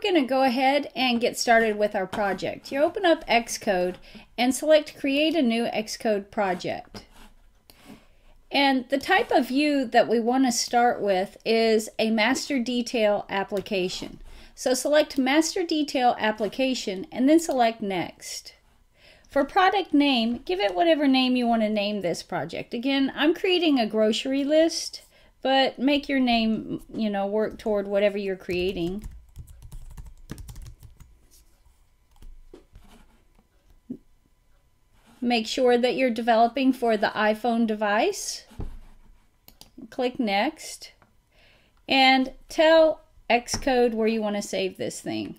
we're going to go ahead and get started with our project. You open up Xcode and select Create a new Xcode project. And the type of view that we want to start with is a master detail application. So select master detail application and then select next. For product name, give it whatever name you want to name this project. Again, I'm creating a grocery list, but make your name, you know, work toward whatever you're creating. Make sure that you're developing for the iPhone device. Click Next. And tell Xcode where you want to save this thing.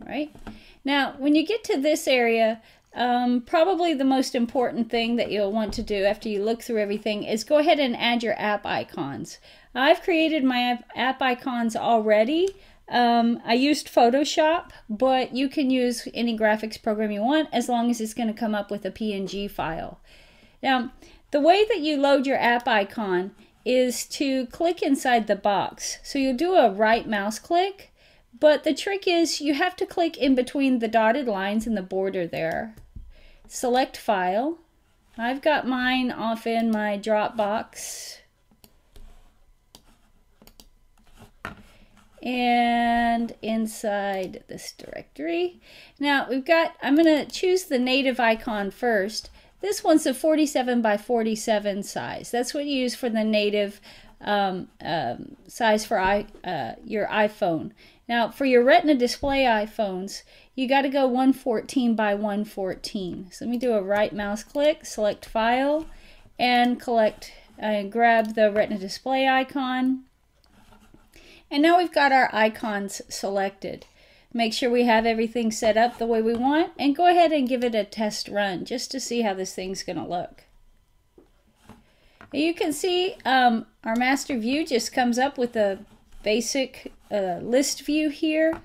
All right. Now, when you get to this area, um, probably the most important thing that you'll want to do after you look through everything is go ahead and add your app icons. I've created my app icons already. Um, I used Photoshop, but you can use any graphics program you want as long as it's going to come up with a PNG file. Now, the way that you load your app icon is to click inside the box. So you'll do a right mouse click, but the trick is you have to click in between the dotted lines in the border there. Select File. I've got mine off in my Dropbox and inside this directory. Now we've got, I'm going to choose the native icon first. This one's a 47 by 47 size. That's what you use for the native um, um, size for I, uh, your iPhone. Now for your Retina display iPhones, you got to go 114 by 114. So let me do a right mouse click, select file, and collect and grab the Retina display icon and now we've got our icons selected. Make sure we have everything set up the way we want and go ahead and give it a test run just to see how this thing's to look. You can see um, our master view just comes up with a basic uh, list view here.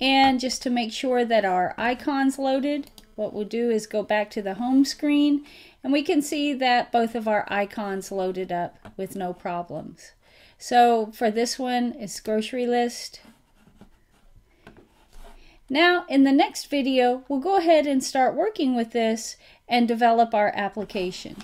And just to make sure that our icon's loaded, what we'll do is go back to the home screen and we can see that both of our icons loaded up with no problems. So for this one, it's grocery list. Now, in the next video, we'll go ahead and start working with this and develop our application.